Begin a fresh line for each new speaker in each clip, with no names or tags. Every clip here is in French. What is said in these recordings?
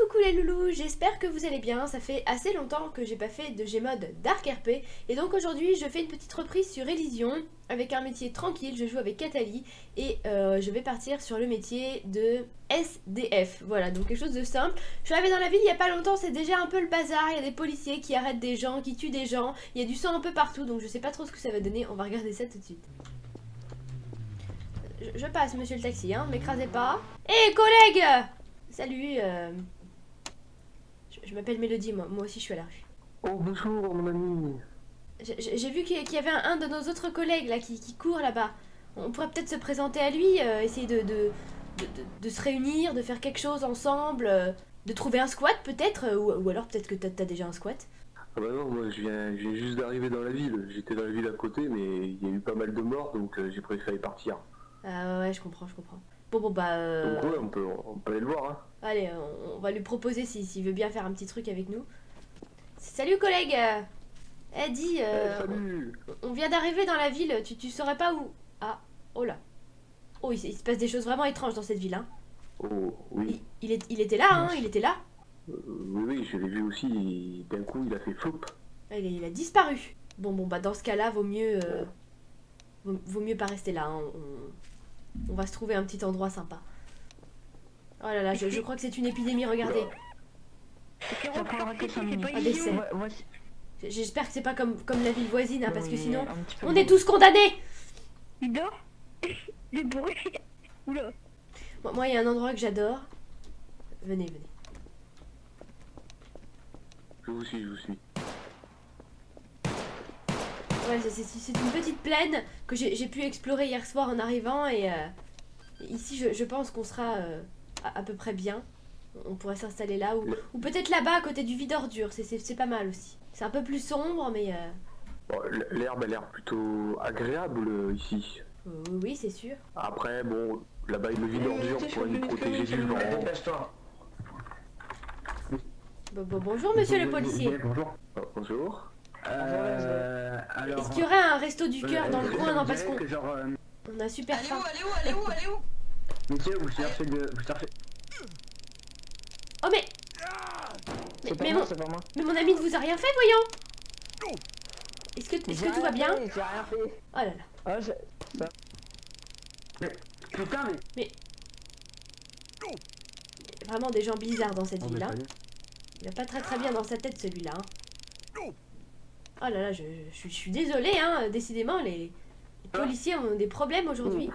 coucou les loulous, j'espère que vous allez bien, ça fait assez longtemps que j'ai pas fait de Gmod Dark RP et donc aujourd'hui je fais une petite reprise sur Elysion avec un métier tranquille, je joue avec Catali et euh, je vais partir sur le métier de SDF, voilà donc quelque chose de simple. Je suis arrivée dans la ville il y a pas longtemps, c'est déjà un peu le bazar, il y a des policiers qui arrêtent des gens, qui tuent des gens, il y a du sang un peu partout donc je sais pas trop ce que ça va donner, on va regarder ça tout de suite. Je, passe monsieur le taxi, hein, m'écrasez pas. Hé collègues Salut, euh... je, m'appelle Mélodie, moi. moi aussi je suis à la rue.
Oh bonjour mon ami.
J'ai vu qu'il y avait un, un de nos autres collègues là qui, qui court là-bas. On pourrait peut-être se présenter à lui, euh, essayer de, de, de, de- de se réunir, de faire quelque chose ensemble, euh, de trouver un squat peut-être, euh, ou, ou alors peut-être que t'as as déjà un squat.
Ah bah non, moi je viens, juste d'arriver dans la ville. J'étais dans la ville à côté mais il y a eu pas mal de morts donc j'ai préféré partir.
Ah ouais, je comprends, je comprends. Bon, bon, bah... euh,
Donc ouais, on peut, on peut aller le voir hein.
Allez, euh, on, on va lui proposer si- s'il veut bien faire un petit truc avec nous. Salut collègue euh, Eh dis, euh,
Eh, salut
On vient d'arriver dans la ville, tu, tu saurais pas où? Ah, oh là. Oh, il, se passe des choses vraiment étranges dans cette ville, hein.
Oh oui.
il est, il était là, hein, il était là.
Euh, oui, oui, je l'ai vu aussi. D'un coup il a fait flop.
Ah, Il, il a disparu. Bon, bon, bah dans ce cas-là, vaut mieux... euh, vaut, vaut mieux pas rester là, hein. on, on va se trouver un petit endroit sympa. Oh là là, je, je crois que c'est une épidémie, regardez.
Ça prendra que 5 minutes.
Un décès.
Ouais, voici-
J- J'espère que c'est pas comme, comme la ville voisine, hein, parce que sinon, on est tous condamnés
Il dort Il est bourré Oula
Moi, moi, il y a un endroit que j'adore. Venez, venez.
Je vous suis, je vous suis.
Ouais, c'est- une petite plaine que j'ai pu explorer hier soir en arrivant et euh, ici je, je pense qu'on sera euh, à, à peu près bien. On pourrait s'installer là ou, ou peut-être là-bas à côté du vide ordure, c'est- pas mal aussi. C'est un peu plus sombre mais euh,
Bon, L'herbe a l'air plutôt agréable euh, ici.
oui, oui c'est sûr.
Après bon, là-bas il le vide ordure pour nous protéger du vent.
Bon, bon, bonjour monsieur le policier.
Bonjour. Bonjour.
Euh, alors.
Est-ce qu'il y aurait un resto du cœur dans le
euh,
coin? Non parce qu'on
genre, euh,
on a super
Allez
faim.
où, allez où, allez où, allez où?
Monsieur, vous cherchez de. Vous cherchez.
Oh mais mais,
C'est pas
mais
moi,
mon,
c'est pas moi.
mais mon ami ne vous a rien fait voyons Est-ce que, est-ce que tout va bien?
J'ai rien fait.
Oh là là.
Oh, je-
Putain, mais.
Vraiment des gens bizarres dans cette
Oh, mais
ville hein.
est.
Il va pas très très bien dans sa tête celui-là. Hein. Oh là là, je, je suis- je suis désolée, hein. Décidément, les, les policiers ont des problèmes aujourd'hui.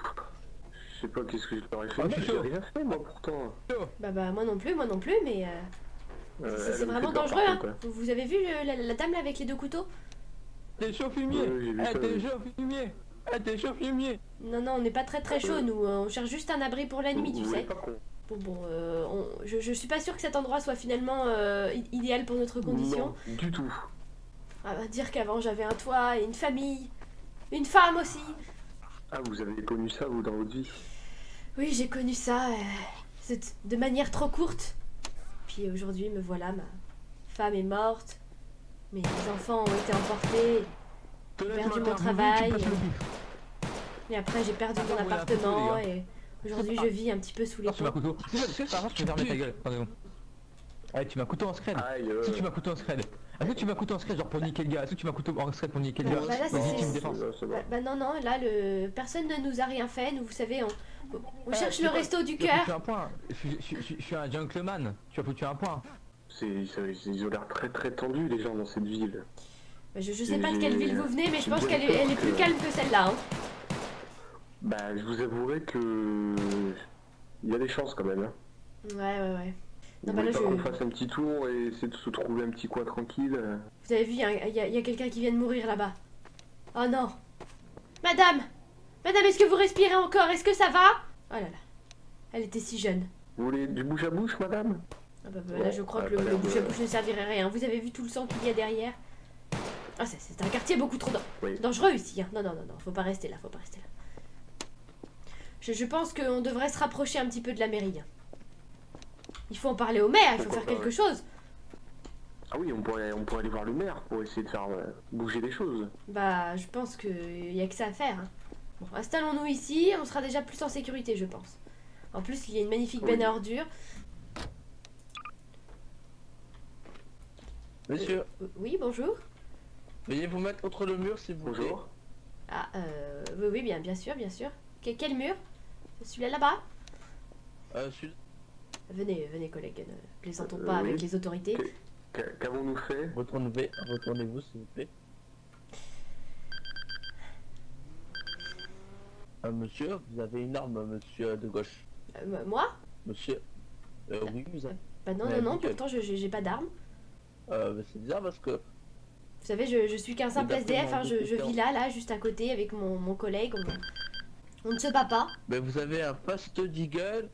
Je sais pas qu'est-ce que je leur ai fait.
Oh,
J'ai
chaud.
rien fait moi pourtant.
Bah bah moi non plus, moi non plus, mais euh,
Euh,
c'est- vraiment dangereux. Hein. Vous, avez vu le- la, la dame là avec les deux couteaux?
T'es chaud fumier
vu
Eh, t'es
oui.
chaud fumier Eh, t'es chaud fumier
Non non, on n'est pas très très chaud nous. hein. On cherche juste un abri pour la nuit,
Vous
tu sais.
pas
Bon bon, euh, on- je, je suis pas sûre que cet endroit soit finalement euh, idéal pour notre condition.
Non, du tout.
Ah, bah, dire qu'avant j'avais un toit et une famille, une femme aussi.
Ah, vous avez connu ça, vous, dans votre vie?
Oui, j'ai connu ça euh, de manière trop courte. Puis aujourd'hui, me voilà, ma femme est morte, mes enfants ont été emportés, perdu mon travail. et après j'ai perdu
Attends,
mon appartement
les
et aujourd'hui je vis un petit peu sous les
Non, tu m'as
ponts.
couteau. Contre, tu. Allez, m'as couteau en scred. Que tu m'as couteau en scred Est-ce que tu m'as couteau en scred genre pour niquer le gars? Est-ce que tu m'as couteau en scred pour niquer le
Bah,
gars
bah là, c'est-. Bah, bah non, non, là, le... personne ne nous a rien fait, nous, vous savez, on, on
Eh,
cherche le resto du
Tu as foutu
cœur.
un point. Je suis- je suis- je suis un gentleman. Tu as foutu un point.
C'est, ils ont l'air très très tendus, les gens dans cette ville.
Bah, je, je sais pas de quelle ville vous venez, mais je pense qu'elle est, elle est
peur
plus
que-
calme que celle-là. hein.
Bah, je vous avouerai que. Il y a des chances quand même. Hein.
Ouais, ouais, ouais. Non, bah là, je-
qu'on fasse un petit tour et essayer de se trouver un petit coin tranquille
Vous avez vu, il y a, quelqu'un qui vient de mourir là-bas. Oh non. Madame Madame, est-ce que vous respirez encore? Est-ce que ça va? Oh là là. Elle était si jeune.
Vous voulez du bouche à bouche, madame?
Ah bah, bah, là, je crois
Ouais,
que le,
l'air
bouche à
de-
bouche ne servirait à rien. Vous avez vu tout le sang qu'il y a derrière? Ah, c'est- c'est un quartier beaucoup trop
Oui.
dangereux ici. hein. Non, non, non, non, faut pas rester là, faut pas rester là. Je, je pense qu'on devrait se rapprocher un petit peu de la mairie. hein. Il faut en parler au maire, il faut faire quelque chose.
Ah oui, on pourrait, on pourrait aller voir le maire pour essayer de faire euh, bouger les choses.
Bah, je pense qu'il y a que ça à faire. hein. Bon, installons-nous ici, on sera déjà plus en sécurité, je pense. En plus, il y a une magnifique
Oui.
benne à ordures.
Monsieur,
Euh, Oui, bonjour.
veuillez vous mettre contre le mur s'il vous plaît.
Bonjour.
Ah, euh, oui, oui, bien, bien sûr, bien sûr. Que- quel mur? Celui-là là-bas?
Euh, celui-
Venez, venez, collègues, ne plaisantons
Euh,
pas
oui.
avec les autorités.
Qu'a- Qu'avons-nous fait?
Retournez, retournez-vous s'il vous plaît. Euh, monsieur, vous avez une arme, monsieur de gauche.
Euh, moi?
Monsieur. Euh, oui, vous avez.
Bah non, non, non, pourtant je j'ai pas d'arme.
Euh, mais c'est bizarre parce que.
Vous savez, je, je suis qu'un simple SDF, hein, je, vis là, là, juste à côté, avec mon, mon collègue. On, on ne se bat pas.
Ben, vous avez un Fast Deagle,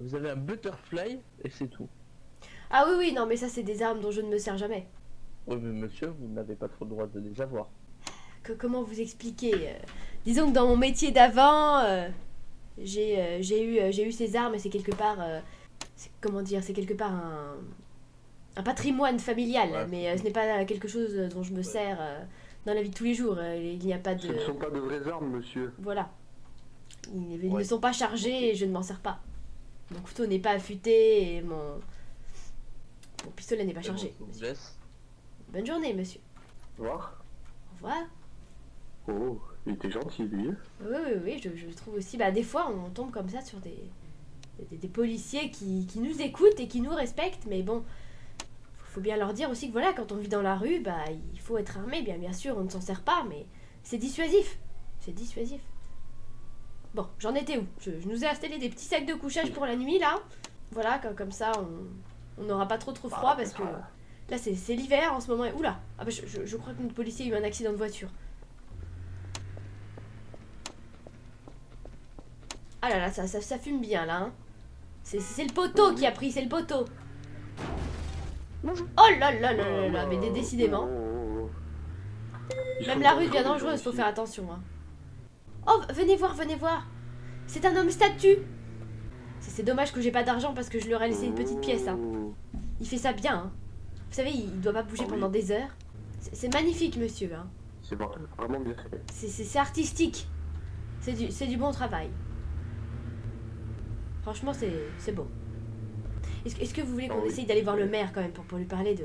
vous avez un Butterfly et c'est tout.
Ah oui, oui, non, mais ça, c'est des armes dont je ne me sers jamais.
Oui, mais monsieur, vous n'avez pas trop le droit de les avoir.
Que, comment vous expliquer euh, Disons que dans mon métier d'avant, euh, j'ai euh, j'ai eu, j'ai eu ces armes et c'est quelque part. euh, comment dire C'est quelque part un, un patrimoine familial,
Ouais,
mais euh, ce n'est pas quelque chose dont je me
Ouais.
sers euh, dans la vie de tous les jours. Il n'y a pas de.
Ce ne sont pas de vraies armes, monsieur.
Voilà. Ils, ils
Ouais.
ne sont pas chargés et je ne m'en sers pas. Mon couteau n'est pas affûté et mon. Mon pistolet n'est pas chargé.
Bon.
Bonne journée, monsieur.
Au revoir.
Au revoir.
Oh, il était gentil, lui. hein.
Oui, oui, oui, je, je trouve aussi. Bah, des fois, on tombe comme ça sur des, des, des policiers qui, qui nous écoutent et qui nous respectent, mais bon, faut, faut bien leur dire aussi que voilà, quand on vit dans la rue, bah, il faut être armé, bien, bien sûr, on ne s'en sert pas, mais c'est dissuasif. C'est dissuasif. Bon, j'en étais où je, je nous ai installé des petits sacs de couchage pour la nuit, là. Voilà, comme, comme ça, on n'aura pas trop trop froid parce que là, c'est l'hiver en ce moment. et- Oula ah bah, je, je, je crois que notre policier a eu un accident de voiture. Ah là là, ça, ça, ça fume bien là. hein. C'est c'est le poteau qui a pris, c'est le poteau. Oh là là là là là, mais décidément.
Oh, oh. Ils
Même la rue devient dangereuse, faut faire attention. Hein. Oh, venez voir, venez voir. C'est un homme statue. C'est dommage que j'ai pas d'argent parce que je lui aurais laissé une petite pièce. Hein. Il fait ça bien. Hein. Vous savez, il doit pas bouger
Ah
pendant des heures. C'est magnifique, monsieur. Hein.
C'est vra- vraiment bien fait.
C'est- artistique. C'est du, bon travail. Franchement, c'est beau. Est-ce que- vous voulez qu'on
Ah oui.
essaye d'aller voir le maire quand même pour, pour lui parler de,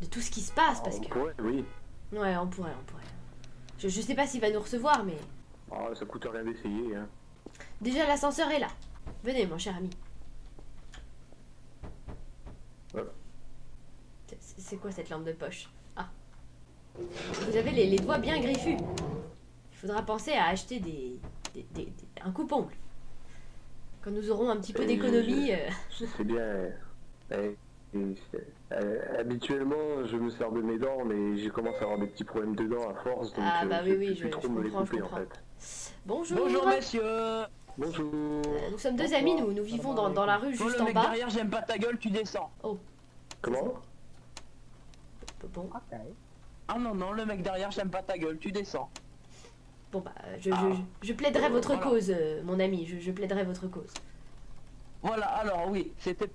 de tout ce qui se passe Parce
On
que.
pourrait, oui.
Ouais, on pourrait, on pourrait. Je, je sais pas s'il va nous recevoir, mais.
Ah, ça coûte rien d'essayer. Hein.
Déjà, l'ascenseur est là. Venez, mon cher ami.
Ouais.
C'est- quoi cette lampe de poche? Ah. Vous avez les, les doigts bien griffus. Il faudra penser à acheter des, des- des- des- un coupe-ongle. Quand nous aurons un petit peu d'économie. euh,
C'est bien. euh, habituellement, je me sers de mes dents, mais j'ai commencé à avoir des petits problèmes de dents à force, donc
Ah,
euh,
bah
je
oui, oui, je- je
trop me les
je
couper en fait.
Bonjour.
Bonjour messieurs
Bonjour.
Euh, Nous sommes deux amis, nous, nous vivons dans, dans la rue juste
le
en
mec
bas.
derrière j'aime pas ta gueule tu descends
Comment?
Bon,
Ah non non le mec derrière j'aime pas ta gueule tu descends
bon bah, je,
Ah.
je, je plaiderai votre
Voilà.
cause, euh, mon ami, je, je plaiderai votre cause.
Voilà alors oui c'était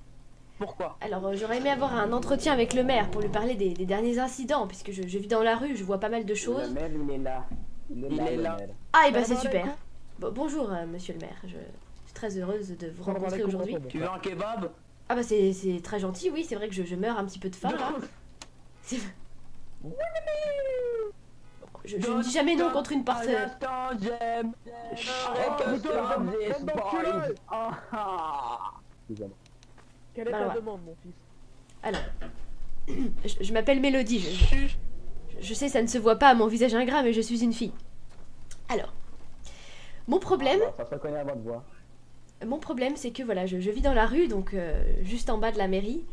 pourquoi?
Alors, euh, j'aurais aimé avoir un entretien avec le maire pour lui parler des, des derniers incidents, puisque je, je vis dans la rue, je vois pas mal de
Le
choses.
maire, il est là. Il est
Il
là,
est
le
là.
maire.
Ah, et bah c'est
Salam
super. Bon, bonjour, euh, monsieur le maire, je suis très heureuse de vous rencontrer aujourd'hui.
Tu veux un kebab?
Ah bah c'est c'est très gentil, oui, c'est vrai que je, je meurs un petit peu de faim là. C'est- Je, je ne dis jamais non contre une porte.
Un instant j'aime
Quelle est
Bah,
ta
ouais.
demande, mon fils?
Alors, je, je m'appelle Mélodie, je, je- je sais ça ne se voit pas à mon visage ingrat, mais je suis une fille. Alors, mon problème,
Ah, bah, ça se reconnaît à votre voix.
Mon problème, c'est que voilà, je, je vis dans la rue, donc euh, juste en bas de la mairie,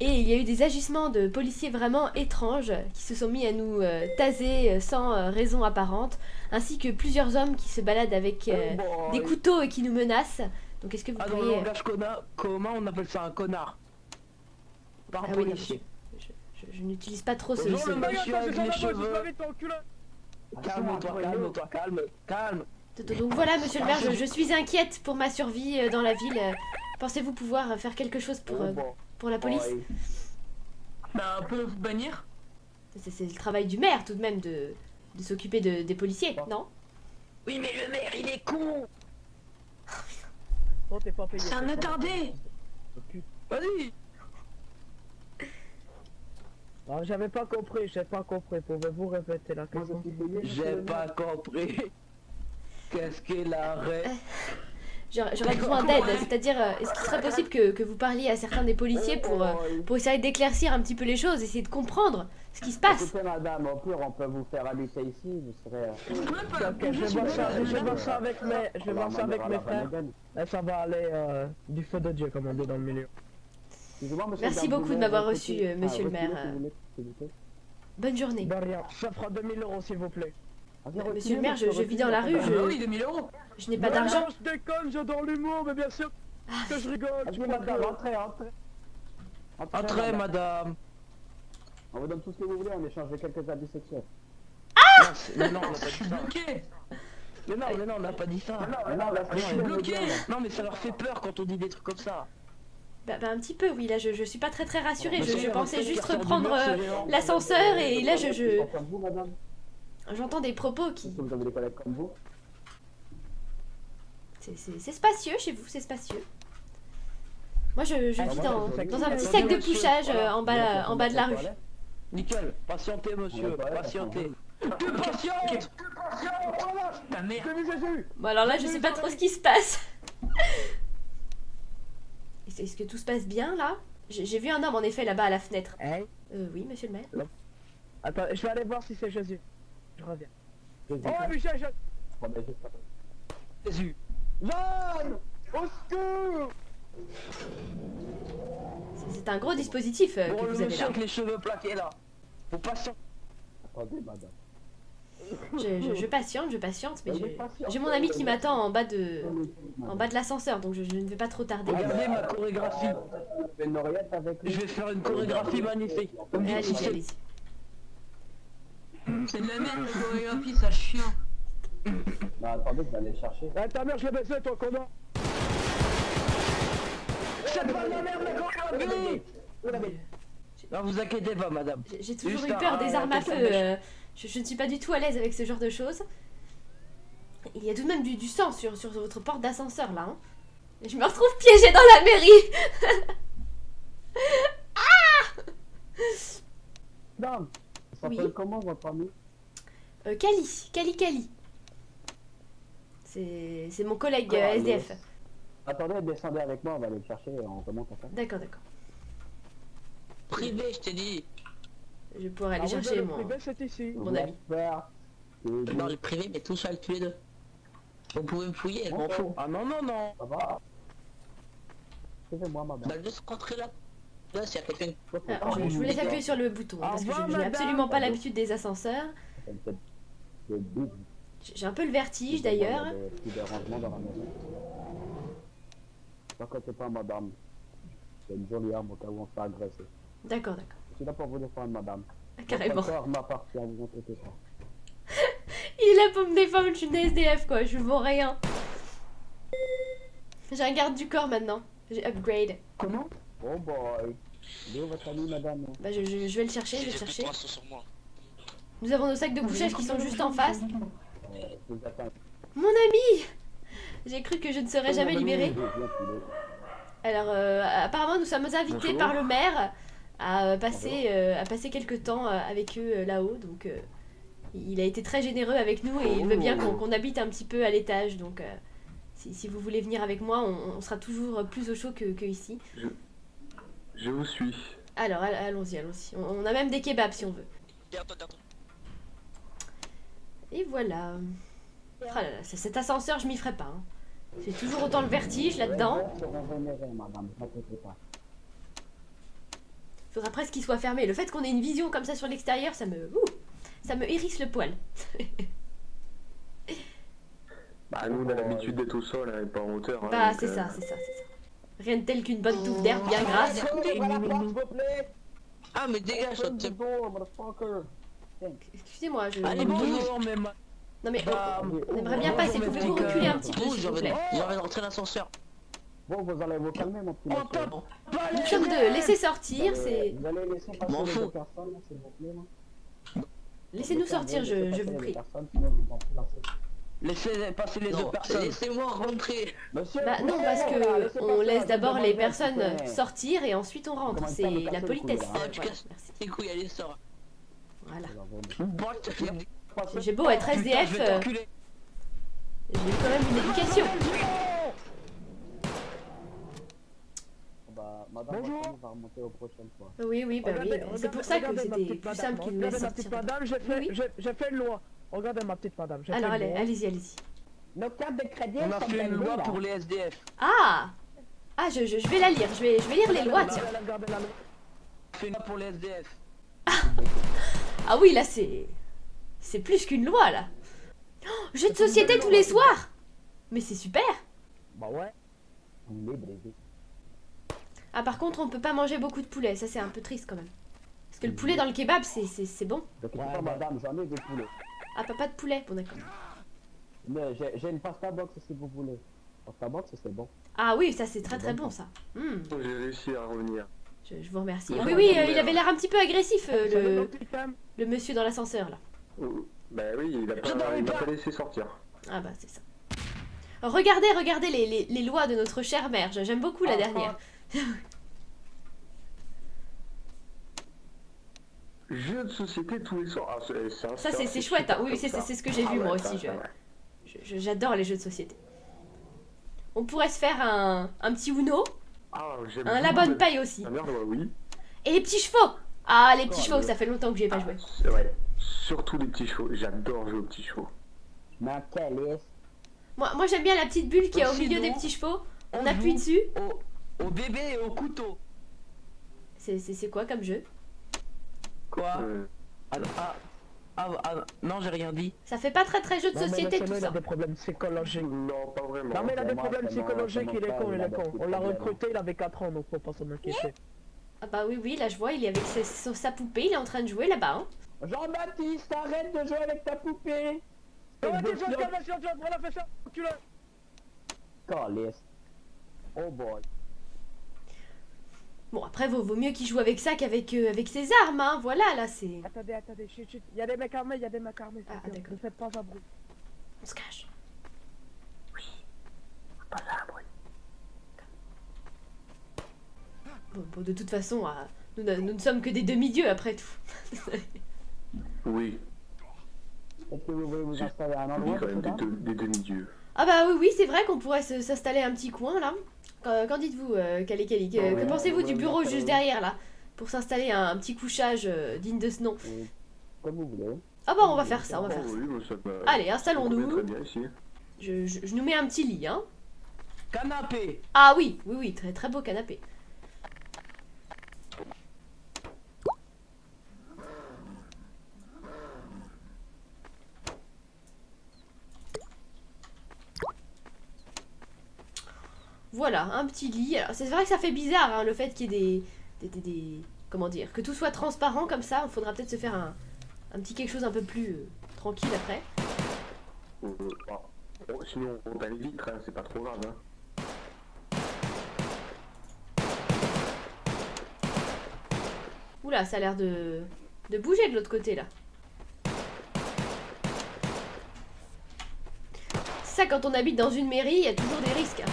et il y a eu des agissements de policiers vraiment étranges qui se sont mis à nous euh, taser euh, sans euh, raison apparente, ainsi que plusieurs hommes qui se baladent avec euh,
Oh
des couteaux et qui nous menacent. Donc est-ce que vous
Ah dans le
pourriez...
langage conna- commun on appelle ça un connard un
Ah oui, je, je- je n'utilise pas trop ce...
Bonjour, le monsieur avec les cheveux.
vite, enculé
Calme-toi, calme-toi, calme, calme
Donc voilà, monsieur le maire, je, je suis inquiète pour ma survie euh, dans la ville. Euh, Pensez-vous pouvoir euh, faire quelque chose pour,
Oh,
euh, pour la police
Bah un peu bannir
C'est c'est le travail du maire tout de même de, de s'occuper de- des policiers, non
Oui mais le maire il est con
Non, t'es pas payé.
C'est un attardé.
Vas-y Alors j'avais pas compris, j'ai pas compris. Pouvez-vous répéter la question
J'ai pas compris. Qu'est-ce qu'il arrête
J'aurais j'aurais besoin d'aide, c'est-à-dire, euh, est-ce qu'il serait possible que, que vous parliez à certains des policiers pour, euh, pour essayer d'éclaircir un petit peu les choses, essayer de comprendre ce qui se passe?
Écoutez, madame, au pire, on peut vous faire habiter ici, vous serez... euh,
Je
vais voir ça, avec mes, je vais voir ça avec mes frères. Ça va aller euh, du feu de Dieu, comme on dit dans le milieu.
Merci
le
beaucoup de m'avoir reçu, euh, monsieur le
reculez,
maire, euh. Bonne journée.
De rien, ça fera 2000 euros s'il vous plaît.
Vas-y,
Monsieur le maire, je- je vis dans la rue,
Ah
je-
bah oui, 2000 euros.
Je n'ai pas d'argent.
non, je déconne, j'adore l'humour, mais bien sûr que je rigole. Comprends
madame, entrez, entrez.
Entrez, madame.
On vous donne tout ce que vous voulez en échange de quelques habits sexuels.
Mais non, on n'a pas
Je suis
dit ça. Mais non, mais non, on n'a pas dit ça.
Mais non, là,
Je suis bloqué.
Non, mais ça leur fait peur quand on dit des trucs comme ça.
Bah, bah, un petit peu, oui, là je, je suis pas très très rassurée.
Mais
Je, pensais juste reprendre euh, l'ascenseur et là je, j'entends des propos qui.
que vous avez des collègues comme vous
C'est- spacieux chez vous, c'est spacieux. Moi je, je
Ah,
vis dans, un petit sac de couchage euh,
voilà.
en bas, en bas de la rue.
Nickel, patientez, monsieur, patientez. Tu patientes
Ta mère.
J'ai vu Jésus
Bon alors là je sais pas trop ce qui se passe. Est-ce que tout se passe bien là? J'ai vu un homme en effet là-bas à la fenêtre.
Hey,
Euh, oui, monsieur le maire.
attends, je vais aller voir si c'est Jésus. Je reviens.
Jésus.
Oh, mais
Bon, ben.
Jésus.
Jeanne Au secours
C'est- un gros dispositif euh,
Bon,
que
le
vous avez
monsieur avec les cheveux plaqués là. Faut patienter.
Attendez, madame.
Je, je- je patiente, je patiente, mais
patiente.
j'ai mon ami qui m'attend en bas de, en bas de l'ascenseur, donc je, je ne vais pas trop tarder.
Regardez ma chorégraphie.
Avec lui
Je vais faire une chorégraphie magnifique.
Allez-y.
C'est de la merde, la chorégraphie, ça chiant.
Non, attendez, je vais aller le chercher.
Ah, ta mère, je l'ai baisé, toi, connard
C'est pas de la merde, la chorégraphie Non, vous inquiétez pas, madame.
J'ai- toujours
Juste
eu peur
un-
des armes à feu. Je, je ne suis pas du tout à l'aise avec ce genre de choses. Il y a tout de même du, du sang sur, sur votre porte d'ascenseur là. hein. Et je me retrouve piégée dans la mairie.
Dame Ça
Oui.
s'appelle comment votre ami
Euh, Kali, Kali Kali. C'est c'est mon collègue euh,
Ah,
SDF.
Attendez, descendez avec moi, on va aller le chercher et on remonte ensemble.
D'accord, d'accord.
Privé, je t'ai dit.
Je pourrais aller
Ah,
chercher mon.
privé, ici.
Mon ami.
Dans le privé, mais tout seul, tous les deux. Vous pouvez me fouiller, je m'en fous. Ah non, non, non.
Ça va Excusez-moi, madame.
Bah, juste rentrer là. Là, s'il y a quelqu'un.
Ah, je, je vous laisse appuyer sur le bouton
Au
parce que je, n'ai absolument pas l'habitude des ascenseurs. J'ai un peu le vertige d'ailleurs.
Il y a des petits dérangements dans la maison. Ne t'inquiétez pas, madame. C'est une jolie arme au cas où on se fait agresser.
D'accord, d'accord.
Je suis là pour vous défendre, madame.
Ah, Carrément.
Votre corps m'appartient, vous inquiétez pas.
Il est là pour me défendre, je suis une SDF quoi, je vaux rien. J'ai un garde du corps maintenant. J'ai upgrade.
Comment? Oh boy. Il est où votre ami, madame
Bah je, je- je vais le chercher, je vais le chercher.
sur moi.
Nous avons nos sacs de couchage qui sont juste en face.
Euh.
Mon ami J'ai cru que je ne serais jamais libérée. Alors euh, apparemment nous sommes invités
Bonjour.
par le maire à euh, passer, euh, à passer quelques temps euh, avec eux euh, là-haut. Donc euh, il a été très généreux avec nous et il veut bien qu'on qu'on habite un petit peu à l'étage. Donc euh, si, si vous voulez venir avec moi, on, on sera toujours plus au chaud que, que ici.
Je vous suis.
Alors all- allons-y, allons-y. On, on a même des kebabs si on veut. Et voilà. Ah là là, c- cet ascenseur, je m'y ferai pas. hein. J'ai toujours autant le vertige là-dedans.
Les verres seront vénérés, madame, ne t'inquiétez pas.
Faudra presque qu'il soit fermé. Le fait qu'on ait une vision comme ça sur l'extérieur, ça me. ouh, ça me hérisse le poil.
Bah, nous, on a l'habitude d'être au sol hein, et pas en hauteur. hein,
Bah, c'est
euh,
ça, c'est ça, c'est ça. Rien de tel qu'une bonne touffe d'air bien grasse.
Ah, mais dégage,
motherfucker.
Excusez-moi, je.
Allez, bonjour, mais ma-
Non mais
Bah,
on aimerait bien passer.
bonjour,
Pouvez-vous reculer un petit peu,
Ouh,
s'il
j'ai
vous
envie de-
plaît
j'ai envie de rentrer dans l'ascenseur.
Bon, vous allez vous calmer, mon petit
Oh,
monsieur.
sommes deux. Laissez sortir, c'est.
Vous allez laisser passer
M'en
les
fous.
deux personnes, là, s'il vous plaît. là.
Laissez-nous sortir, je, je vous prie.
deux.
Laissez passer les
Non,
autres personnes.
Laissez-moi rentrer.
Monsieur,
Bah non, parce
voilà,
que
laissez
on laisse d'abord les personnes
connais.
sortir et ensuite on rentre. C'est la politesse.
là.
Ah, tu casses
merci.
tes couilles, allez, sors.
Voilà. J'ai beau être SDF, euh, j'ai quand même une éducation.
Madame,
Bonjour.
va remonter aux prochaines fois.
Oui, oui, bah.
Regardez-
C'est pour ça que c'était plus simple qu'il laisse sortir.
madame, j'ai fait,
Oui.
j'ai- j'ai fait une loi. Regardez ma petite madame,
Alors allez, allez-y, allez-y.
Nos cartes de crédit,
On
elles
a
sont
fait une
belles,
loi
là.
pour les SDF.
Ah Ah, je, je, je vais la lire. Je vais, je vais lire les lois, tiens.
Fait une loi pour les SDF.
Ah oui, là c'est. C'est plus qu'une loi là. Oh, jeu de société tous les soirs Mais c'est super
Bah ouais.
Brisé.
Ah, par contre, on peut pas manger beaucoup de poulet. Ça, c'est un peu triste quand même. Parce que le poulet dans le kebab, c'est- bon.
Donc,
Ouais,
pas,
bah.
madame, j'en ai des poulets.
Ah, pas, pas de poulet. Bon, d'accord.
Mais j'ai une pasta box si vous voulez. Pasta box, c'est bon.
Ah oui, ça, c'est très très bon ça. Hmm,
J'ai réussi à revenir.
je, je vous remercie. Oui, oui, euh, il avait l'air un petit peu agressif, euh, le, le monsieur dans l'ascenseur là.
Oh, Bah oui, il a pas, il m'a
pas.
pas laissé sortir.
Ah bah, c'est ça. Regardez, regardez les, les, les lois de notre chère mère. J'aime beaucoup la
Ah,
dernière.
Jeu de société tous les soirs. Ah,
Ça, c'est chouette. hein. Oui, c'est ce que j'ai
Ah
vu
ouais,
moi aussi. Je- je- J'adore les jeux de société. On pourrait se faire un, un petit Uno,
Ah, j'aime
un La Bonne
le-
Paille aussi.
Ah merde, ouais, oui.
Et les petits chevaux Ah, les petits
Oh,
chevaux,
le-
ça fait longtemps que j'y ai pas joué.
Ah, c'est- ouais. Surtout les petits chevaux. J'adore jouer aux petits chevaux.
Moi, moi j'aime bien la petite bulle qui est au milieu des petits chevaux. On
on
appuie
joue.
dessus.
Au, au bébé et au couteau.
C'est c'est- c'est quoi comme jeu?
Quoi?
Euh,
ah, ah, ah, ah, non, j'ai rien dit.
Ça fait pas très très jeu de
Non, mais
société
laissez-le,
tout
il a
ça.
des problèmes psychologiques.
non, pas vraiment.
Non mais il a des problèmes psychologiques, il est con, il est con. On l'a recruté, il avait 4 ans, donc faut pas s'en inquiéter.
Ah bah oui, oui, là je vois, il est avec ses- sa poupée, il est en train de jouer là-bas. hein.
Jean-Baptiste, arrête de jouer avec ta poupée.
Oh,
de
tu
fion-
vas faire la fessée, tu l'as.
Oh boy.
Bon, après, vaut, vaut mieux qu'il joue avec ça qu'avec euh, avec ses armes, hein. Voilà, là, c'est...
Attendez, attendez, chut, chut. Il y a des mecs armés, il y a des mecs armés.
Ah, d'accord.
Ne faites pas un bruit.
On se cache.
Pas là, bruit.
Bon, bon, de toute façon, ah, nous, ne- nous ne sommes que des demi-dieux après tout.
Oui,
Est-ce que vous voulez vous
Si.
installer à un
oui,
endroit
quand même des, des demi-dieux.
ah bah oui, oui, c'est vrai qu'on pourrait s'installer un petit coin, là. Qu'en dites-vous, euh, Kali Kali Que, pensez-vous du bureau juste derrière, là Pour s'installer un, un petit couchage euh, digne de ce nom?
Oui. Comme vous voulez.
Ah bah on va faire ça, on va faire ça. Allez, installons-nous. Je, je- je nous mets un petit lit, hein.
Canapé.
Ah oui, oui, oui, très très beau canapé. Voilà, un petit lit. Alors c'est vrai que ça fait bizarre hein, le fait qu'il y ait des, des, Comment dire Que tout soit transparent comme ça. Il faudra peut-être se faire un, un petit quelque chose un peu plus euh, tranquille après.
Sinon, on a les vitres, hein, c'est pas trop grave. Hein.
Oula, ça a l'air de, de bouger de l'autre côté là. Ça, quand on habite dans une mairie, il y a toujours des risques. hein.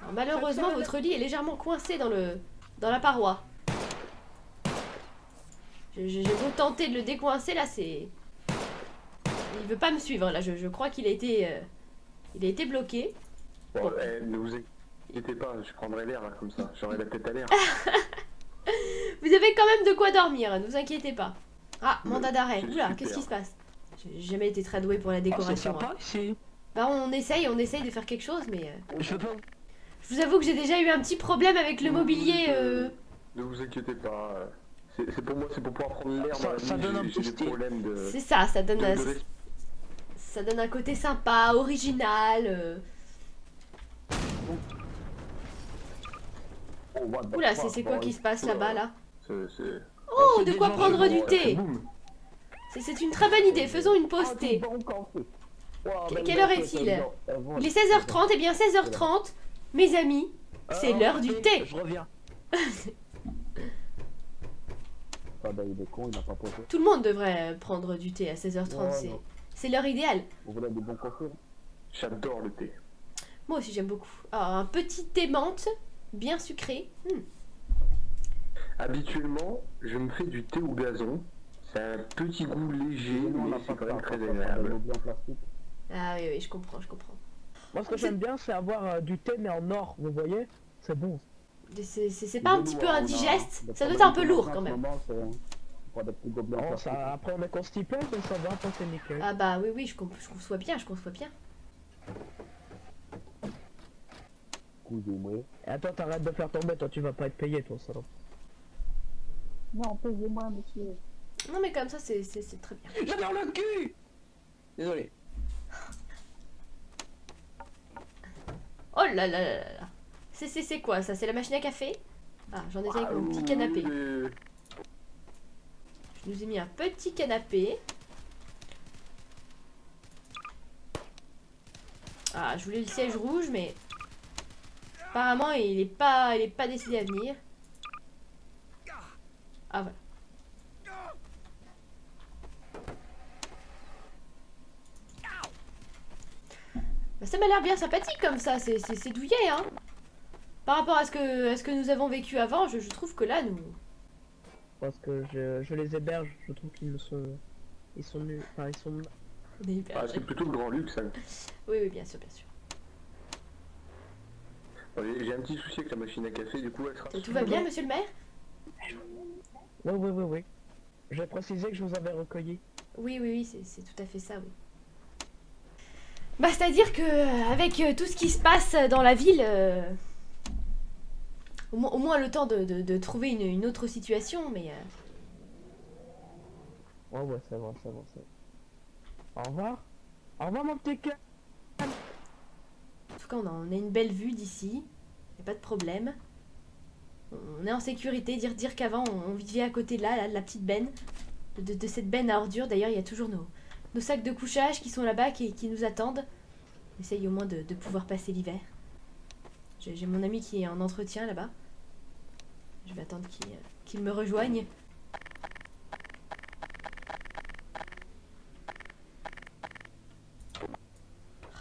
Alors, malheureusement, votre lit est légèrement coincé dans, le, dans la paroi. J'ai beau tenter de le décoincer, là, c'est... Il veut pas me suivre, là. Je, je crois qu'il a été... euh, Il a été bloqué.
Bon,
Bon.
eh, ne vous inquiétez pas, je prendrai l'air là, comme ça. J'aurai la tête à l'air.
Vous avez quand même de quoi dormir, ne vous inquiétez pas. Ah, mandat d'arrêt. Oula, qu'est-ce qui se passe? J'ai jamais été très doué pour la
c'est
décoration. hein.
sympa ici.
Bah, on essaye, on essaye de faire quelque chose, mais... euh,
Je veux pas.
Je vous avoue que j'ai déjà eu un petit problème avec le mobilier. euh,
Ne vous inquiétez pas. C'est pour moi, c'est pour pouvoir prendre l'air
Ça- donne un petit
problèmes de...
C'est ça, ça donne, un,
de
ça donne un côté sympa, original. euh.
Oh,
Oula, c'est c'est quoi qui se passe là-bas, là? Oh,
c'est
de quoi prendre du thé? C'est- C'est une très bonne idée, faisons une pause
Ah, du
thé. quelle
le
heure est-il? Il est 16h30, et bien 16h30, mes amis, c'est
Ah,
l'heure du thé.
Je reviens.
Fada il est con, il n'a pas posé.
Tout le monde devrait prendre du thé à 16h30,
Ouais,
c'est- l'heure idéale.
Vous voulez des bons cafés
J'adore le thé.
Moi aussi j'aime beaucoup. Alors, un petit thé menthe, bien sucré. Hmm.
Habituellement, je me fais du thé au gazon. C'est un petit goût léger, mais
n'a
c'est
pas
quand même très agréable.
Ah oui, oui, je comprends, je comprends.
Moi, ce que j'aime bien, c'est avoir euh, du thé, mais en or, vous voyez? C'est bon.
C'est pas un petit peu
a-
indigeste Ça doit être un peu lourd quand même.
moment, c'est- on prend des petits gobelets en
Bon,
plastique.
ça, après, on est constipé, mais ça va, c'est nickel.
Ah bah oui, oui, je, je conçois bien, je conçois bien.
Et attends, t'arrêtes de faire tomber, toi, tu vas pas être payé, toi, salaud.
Non, payez-moi, monsieur.
Non mais comme ça, c'est c'est- c'est très bien.
J'adore le cul Désolé.
Là là. C'est quoi ça? C'est la machine à café? Ah, j'en ai avec mon petit canapé. Je nous ai mis un petit canapé. Ah, je voulais le siège rouge, mais apparemment il est pas, il pas décidé à venir. Ah voilà. Bah, ça m'a l'air bien sympathique comme ça, c'est douillet, hein. Par rapport à ce que, à ce que nous avons vécu avant, je, je trouve que là, nous...
Parce que je, je les héberge, je trouve qu'ils sont... Ils sont nuls, enfin, ils sont...
ah, c'est plutôt le grand luxe. hein.
Oui, oui, bien sûr, bien sûr.
Bon, J'ai un petit souci avec la machine à café, du coup elle sera...
Tout va bien, monsieur le maire?
Oui, oui, oui, oui. J'ai précisé que je vous avais recueilli.
Oui, oui, oui, c'est tout à fait ça, oui. Bah, c'est-à-dire que euh, avec euh, tout ce qui se passe dans la ville, euh, au, mo- au moins le temps de, de- de trouver une, une autre situation, mais euh,
Ouais, ouais, c'est bon, c'est bon, c'est bon. Au revoir. Au revoir, mon petit cœur.
en tout cas, on a, on a une belle vue d'ici, y a pas de problème. On est en sécurité, dire, dire qu'avant on, on vivait à côté de là, là, de la petite benne, de- de cette benne à ordures. D'ailleurs, il y a toujours nos, nos sacs de couchage qui sont là-bas, qui, qui nous attendent. Essaye au moins de, pouvoir passer l'hiver. J'ai mon ami qui est en entretien là-bas. Je vais attendre qu'il me rejoigne.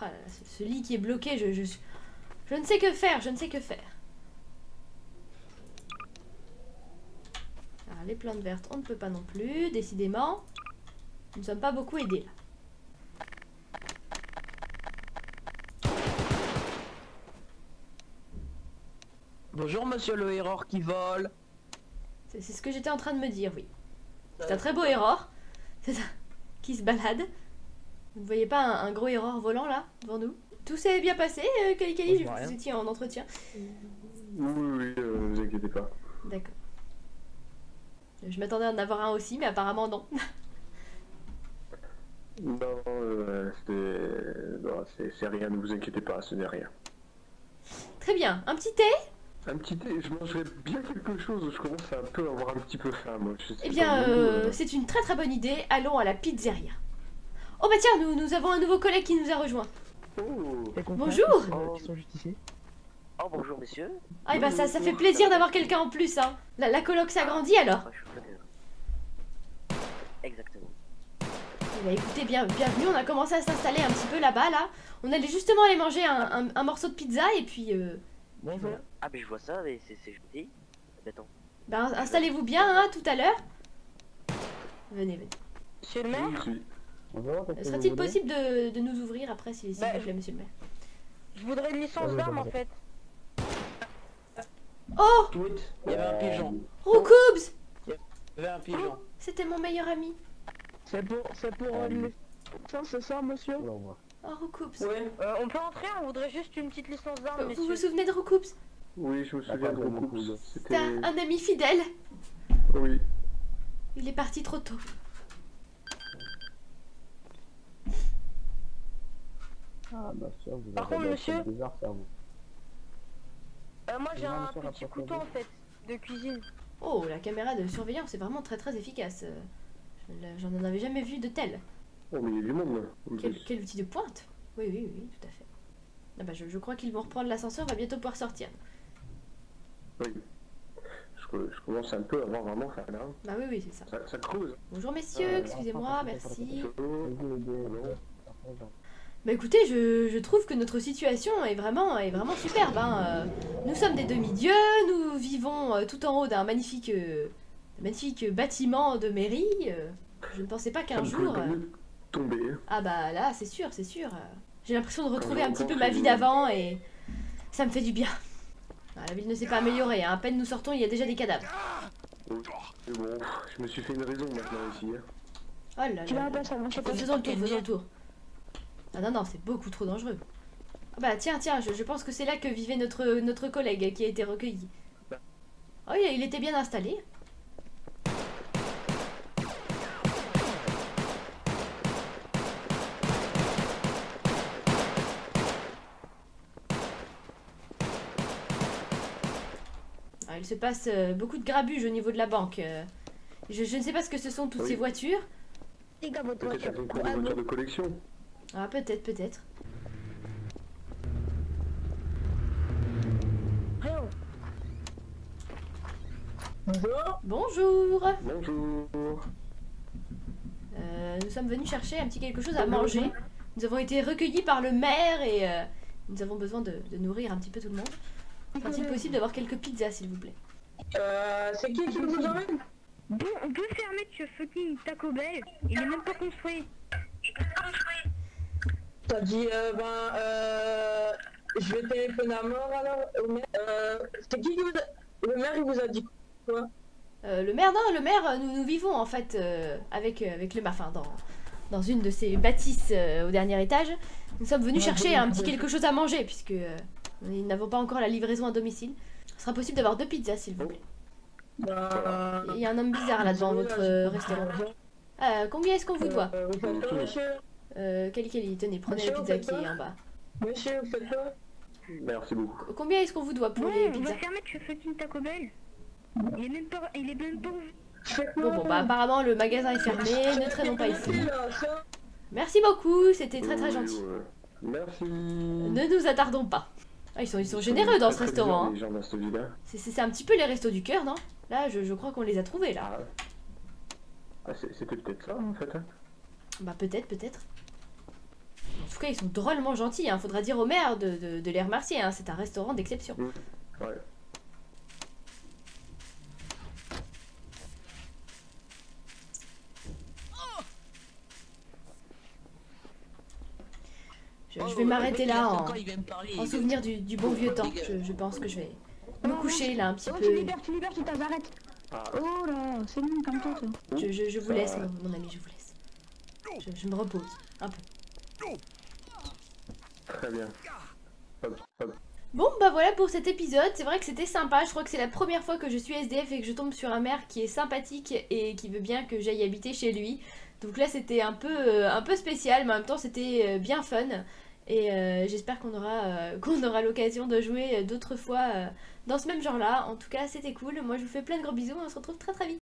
Ah ce, lit qui est bloqué, je, ne sais que faire, je ne sais que faire. Les plantes vertes, on ne peut pas non plus, décidément. Nous ne sommes pas beaucoup aidés là.
Bonjour, monsieur le erreur qui vole.
C'est ce que j'étais en train de me dire, oui. C'est un très beau erreur. C'est un... qui se balade. Vous ne voyez pas un, un gros erreur volant là, devant nous? Tout s'est bien passé, euh, Kali Kali? Vous étiez en entretien
Oui, oui, oui, euh, ne vous inquiétez pas.
D'accord. Je m'attendais à en avoir un aussi, mais apparemment non.
Non, euh, c'est... non, c'est c'est rien, ne vous inquiétez pas, ce n'est rien.
Très bien, un petit thé?
Un petit thé, je mangerais bien quelque chose, je commence à un peu avoir un petit peu faim, moi. Je sais
Eh bien, euh,
euh,
c'est une très très bonne idée. Allons à la pizzeria. Oh bah tiens, nous, nous avons un nouveau collègue qui nous a rejoint.
Oh
Bonjour.
qui sont- Qui sont juste ici.
Oh bonjour messieurs.
Ah, et bah ça, ça fait plaisir d'avoir quelqu'un en plus, hein. La, la coloc s'agrandit alors.
Ah. Exactement.
Bah écoutez, bien, bienvenue. On a commencé à s'installer un petit peu là-bas, là. On allait justement aller manger un, un- un morceau de pizza et puis. Euh,
Bonjour.
Ah mais je vois ça, mais c'est gentil. Mais attends.
bah, installez-vous bien, hein, tout à l'heure. Venez, venez.
Monsieur le maire,
oui.
Serait-il possible de, de nous ouvrir après, s'il s'il
Bah,
vous plaît, monsieur le maire?
je voudrais une licence
ouais,
d'armes en fait.
Oh
Tweet, il y avait un pigeon.
Roucoubs
Il y avait un pigeon.
C'était mon meilleur ami.
C'est pour, c'est pour euh, une licence, c'est ça, monsieur.
Oh, Roucoubs.
Ouais.
Euh, on peut entrer, on voudrait juste une petite licence d'armes,
Vous vous souvenez de Roucoubs
Oui, je me souviens de
cool.
C'était...
Un, ami fidèle?
Oui.
Il est parti trop tôt.
Ah, bien sûr, vous
Par contre, monsieur-
ça, vous.
Euh, moi j'ai un petit couteau en fait, de cuisine.
Oh, la caméra de surveillance est vraiment très très efficace. Je J'en en avais jamais vu de tel.
Oh, mais il y a du monde, là.
Quel, outil de pointe Oui, oui, oui, tout à fait. Ah bah, je, je crois qu'ils vont reprendre l'ascenseur, on va bientôt pouvoir sortir.
Oui. Je je, commence un peu à avoir vraiment faim là.
Bah oui, oui, c'est ça.
Ça, ça creuse.
Bonjour messieurs,
Euh,
excusez-moi, merci. Bah écoutez, je, je trouve que notre situation est vraiment, est vraiment superbe. hein. Nous sommes des demi-dieux, nous vivons euh, tout en haut d'un magnifique, euh, magnifique bâtiment de mairie. euh, Je ne pensais pas qu'un jour... euh,
tomber.
Ah bah là, c'est sûr, c'est sûr. euh, J'ai l'impression de retrouver un petit peu ma vie d'avant et ça me fait du bien. Ah, la ville ne s'est pas améliorée, hein. à peine nous sortons, il y a déjà des cadavres.
Mais bon, je me suis fait une raison maintenant ici. hein.
Oh là
Tu
là. Faisons le tour, faisons le tour. Ah non, non, c'est beaucoup trop dangereux. Ah bah tiens, tiens, je, je pense que c'est là que vivait notre, notre collègue qui a été recueilli. Oh, il, il était bien installé. Il se passe euh, beaucoup de grabuge au niveau de la banque. euh. Je, je ne sais pas ce que ce sont toutes
Oui.
ces voitures.
Peut-être
Ah,
voitures de collection.
Ah, peut-être, peut-être.
Bonjour.
Bonjour
Bonjour.
Euh, Nous sommes venus chercher un petit quelque chose à manger. Nous avons été recueillis par le maire et euh, nous avons besoin de, de nourrir un petit peu tout le monde. Est-il possible d'avoir quelques pizzas, s'il vous plaît
Euh, c'est qui qui vous emmène
Bon, on peut fermer ce fucking Taco Bell. Il est même pas construit.
T'as dit, euh, ben, euh, je vais téléphoner à mort alors au maire. Euh, c'est qui qui vous a... Le maire, il vous a dit quoi?
Euh, Le maire, non, le maire, euh, nous, nous vivons en fait euh, avec, avec le maire, enfin dans, dans une de ces bâtisses euh, au dernier étage. Nous sommes venus
Ouais,
chercher un petit quelque chose à manger puisque euh, nous n'avons pas encore la livraison à domicile. Ce sera possible d'avoir deux pizzas, s'il vous plaît.
Ben,
Il y a un homme bizarre là devant
désolé,
votre euh, restaurant. Euh, combien est-ce qu'on vous doit?
Euh,
Euh, Kelly Kelly, tenez, prenez la pizza qui est en bas.
Monsieur, vous faites quoi?
Merci beaucoup.
Combien est-ce qu'on vous doit pour les
on
pizzas?
va fermer ce fucking Taco Bell. Il est même pas, il est même pas
Bon, bon, bah apparemment le magasin est fermé, ne traînons pas ici. Merci beaucoup, c'était très très gentil.
Merci.
Ne nous attardons pas. Ah, ils sont, ils sont généreux dans ce restaurant. hein. C'est- un petit peu les restos du cœur, non? Là, je, je crois qu'on les a trouvés, là.
Ah, ah c'est- c'était peut-être ça en fait. hein.
Bah peut-être, peut-être. En tout cas, ils sont drôlement gentils. Hein. Faudra dire au maire de, de- de les remercier. Hein. C'est un restaurant d'exception.
Ouais.
Je, je vais m'arrêter là en, souvenir du, du bon vieux temps. Je, je pense que je vais me coucher là un petit
Oh, tu
peu.
libères, tu libères, tu t'arrêtes.
Ah,
Oh là, c'est bon comme toi, toi.
Je, je- je vous laisse, mon, mon ami, je vous laisse. Je, je me repose un peu.
très bien. Hop, hop.
Bon, bah voilà pour cet épisode. C'est vrai que c'était sympa. Je crois que c'est la première fois que je suis SDF et que je tombe sur un maire qui est sympathique et qui veut bien que j'aille habiter chez lui. Donc là, c'était un peu, euh, un peu spécial, mais en même temps, c'était euh, bien fun. Et euh, j'espère qu'on aura, euh, qu'on aura l'occasion de jouer d'autres fois euh, dans ce même genre-là. En tout cas, c'était cool. Moi, je vous fais plein de gros bisous. On se retrouve très très vite.